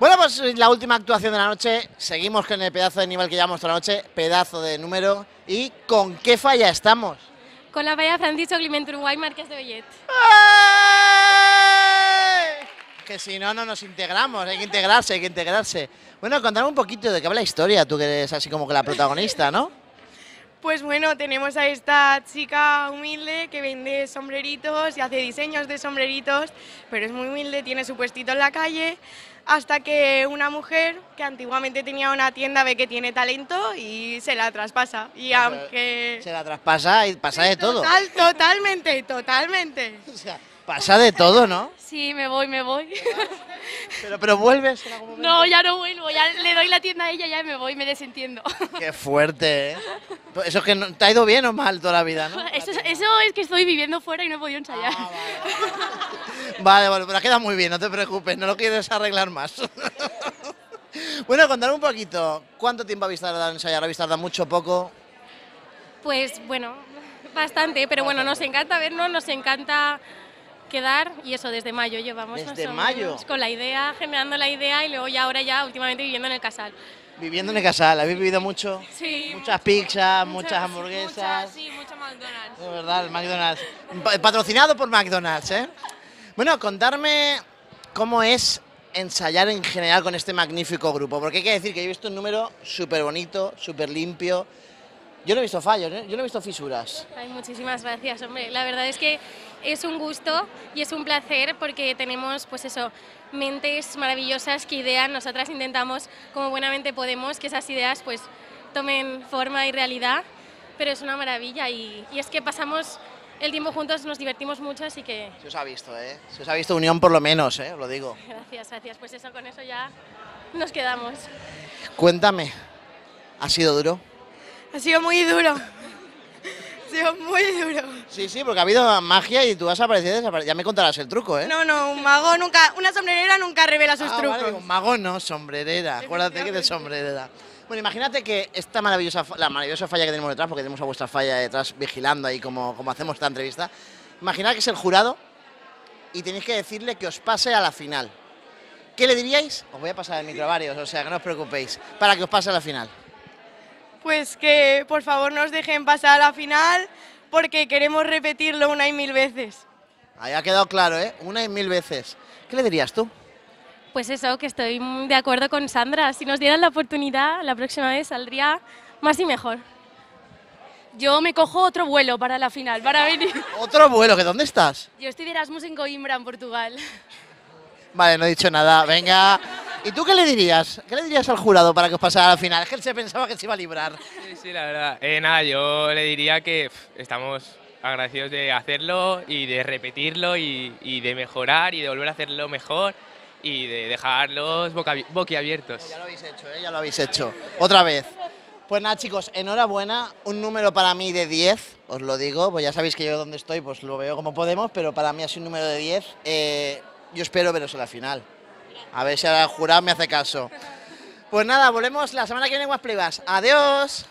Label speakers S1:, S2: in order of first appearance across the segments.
S1: Bueno, pues la última actuación de la noche. Seguimos con el pedazo de nivel que llevamos toda la noche, pedazo de número. ¿Y con qué falla estamos?
S2: Con la falla Francisco Climent Uruguay Marqués de Bellet.
S1: ¡Ay! Que si no, no nos integramos, hay que integrarse, hay que integrarse. Bueno, contame un poquito de qué va la historia, tú que eres así como que la protagonista, ¿no?
S3: Pues bueno, tenemos a esta chica humilde que vende sombreritos y hace diseños de sombreritos, pero es muy humilde, tiene su puestito en la calle, hasta que una mujer que antiguamente tenía una tienda ve que tiene talento y se la traspasa. Y aunque...
S1: Se la traspasa y pasa de todo.
S3: Total, totalmente, totalmente.
S1: O sea, pasa de todo, ¿no?
S2: Sí, me voy, me voy.
S1: Pero, pero vuelves en algún momento.
S2: No, ya no vuelvo, ya le doy la tienda a ella, ya me voy, me desentiendo.
S1: Qué fuerte, ¿eh? Eso es que no- te ha ido bien o mal toda la vida, ¿no?
S2: Eso, es- eso es que estoy viviendo fuera y no he podido ensayar.
S1: Ah, Vale, vale, pero ha quedado muy bien, no te preocupes, no lo quieres arreglar más. bueno, contar un poquito, ¿cuánto tiempo habéis tardado en ensayar? ¿Habéis tardado mucho, poco?
S2: Pues bueno, bastante, pero bueno, nos encanta vernos, nos encanta quedar y eso desde mayo llevamos más
S1: ¿Desde
S2: o
S1: mayo?
S2: menos con la idea, generando la idea y luego ya ahora ya últimamente viviendo en el casal.
S1: Viviendo en el casal, ¿habéis vivido mucho?
S2: Sí.
S1: Muchas pizzas, muchas hamburguesas.
S2: sí, mucho McDonald's.
S1: De verdad, el McDonald's. Pa- Patrocinado por McDonald's, ¿eh? Bueno, contarme cómo es ensayar en general con este magnífico grupo, porque hay que decir que yo he visto un número súper bonito, súper limpio. Yo no he visto fallos, ¿eh? yo no he visto fisuras.
S2: Ay, muchísimas gracias, hombre. La verdad es que es un gusto y es un placer porque tenemos, pues eso, mentes maravillosas que idean. Nosotras intentamos, como buenamente podemos, que esas ideas pues tomen forma y realidad. Pero es una maravilla y, y es que pasamos el tiempo juntos, nos divertimos mucho, así que
S1: Se os ha visto, ¿eh? Se os ha visto unión por lo menos, ¿eh? Os lo digo.
S2: gracias, gracias. Pues eso, con eso ya nos quedamos.
S1: Cuéntame, ¿ha sido duro?
S3: Ha sido muy duro. Ha sido muy duro.
S1: Sí, sí, porque ha habido magia y tú has aparecido y desaparecido. Ya me contarás el truco, ¿eh?
S3: No, no, un mago nunca, una sombrerera nunca revela sus
S1: Ah,
S3: trucos.
S1: vale, un mago no, sombrerera. Acuérdate que de sombrerera. Bueno, imagínate que esta maravillosa, la maravillosa falla que tenemos detrás, porque tenemos a vuestra falla detrás vigilando ahí como, como hacemos esta entrevista. Imaginad que es el jurado y tenéis que decirle que os pase a la final. ¿Qué le diríais? Os voy a pasar el micro a varios, o sea que no os preocupéis, para que os pase a la final.
S3: Pues que por favor nos dejen pasar a la final porque queremos repetirlo una y mil veces.
S1: Ahí ha quedado claro, ¿eh? Una y mil veces. ¿Qué le dirías tú?
S2: Pues eso, que estoy de acuerdo con Sandra. Si nos dieran la oportunidad, la próxima vez saldría más y mejor.
S4: Yo me cojo otro vuelo para la final, para venir.
S1: Otro vuelo, ¿que dónde estás?
S4: Yo estoy de Erasmus en Coimbra, en Portugal.
S1: Vale, no he dicho nada. Venga. ¿Y tú qué le dirías? ¿Qué le dirías al jurado para que os pasara a la final? Es que él se pensaba que se iba a librar.
S5: Sí, sí, la verdad. Eh, nada, yo le diría que estamos agradecidos de hacerlo y de repetirlo y, y de mejorar y de volver a hacerlo mejor y de dejarlos boca, boquiabiertos.
S1: Ya lo habéis hecho, ¿eh? Ya lo habéis hecho. Otra vez. Pues nada, chicos, enhorabuena. Un número para mí de 10, os lo digo. Pues ya sabéis que yo donde estoy, pues lo veo como podemos, pero para mí ha sido un número de 10. Eh, yo espero veros en la final. A ver si ahora el jurado me hace caso. Pues nada, volvemos la semana que viene con más playbacks. Adiós.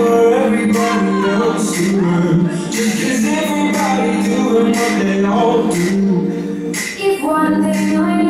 S6: for everybody else to learn Just cause everybody doing what they all do If one thing I know.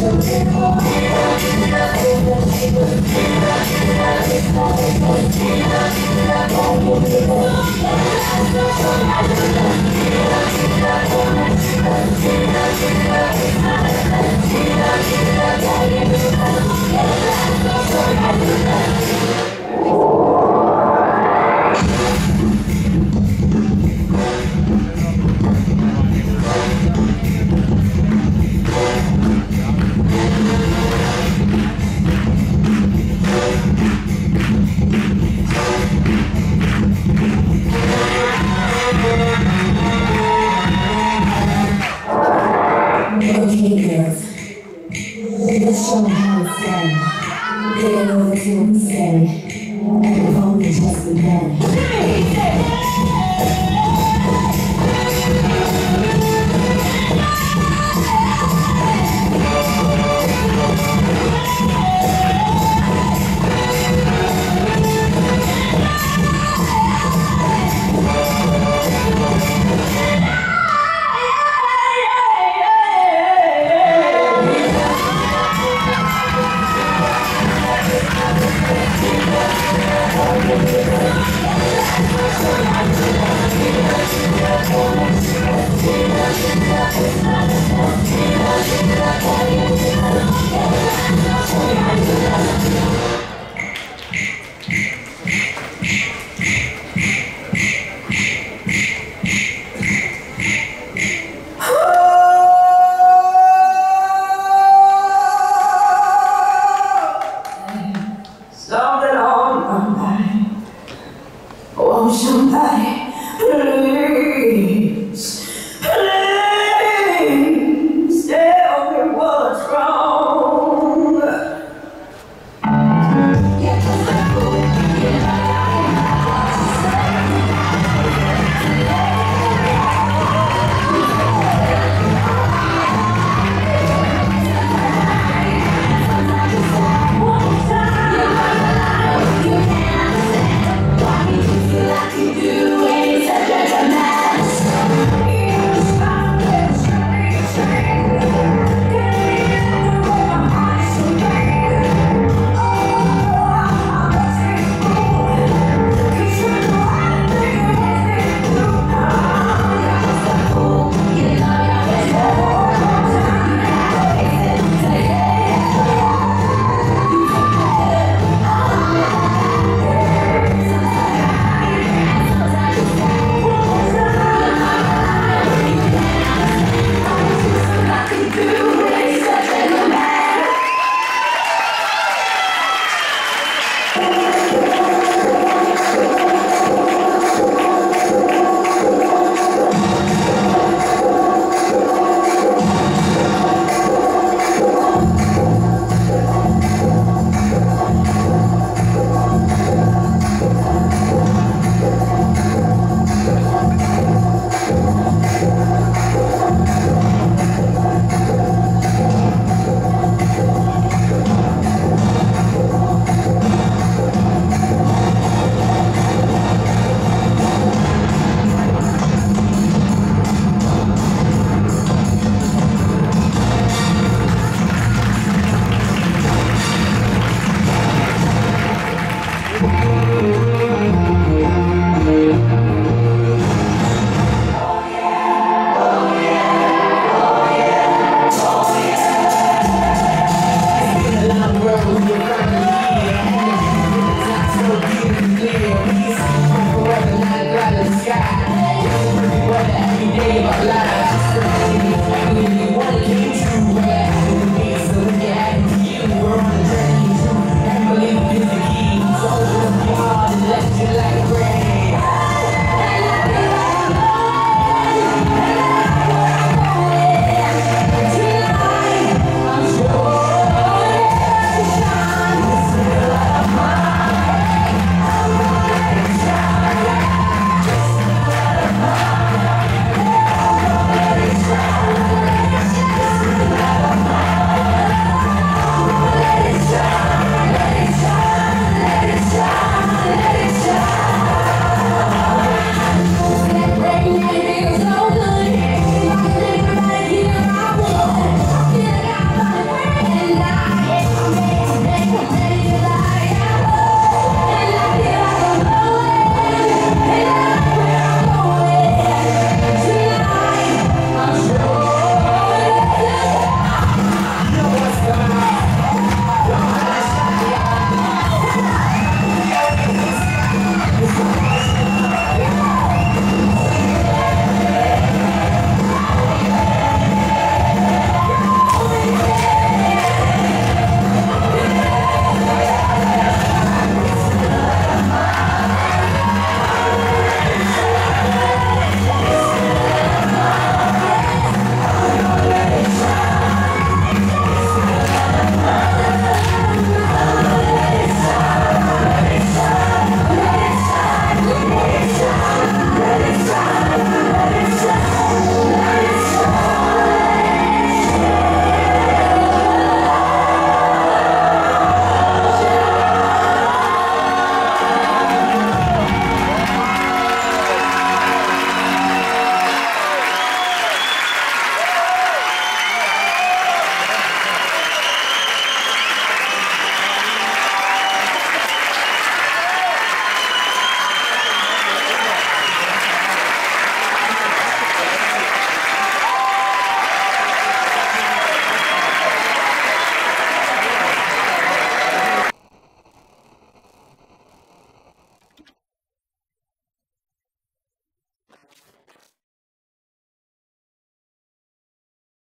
S6: Thank you. This shall happen. They will consume.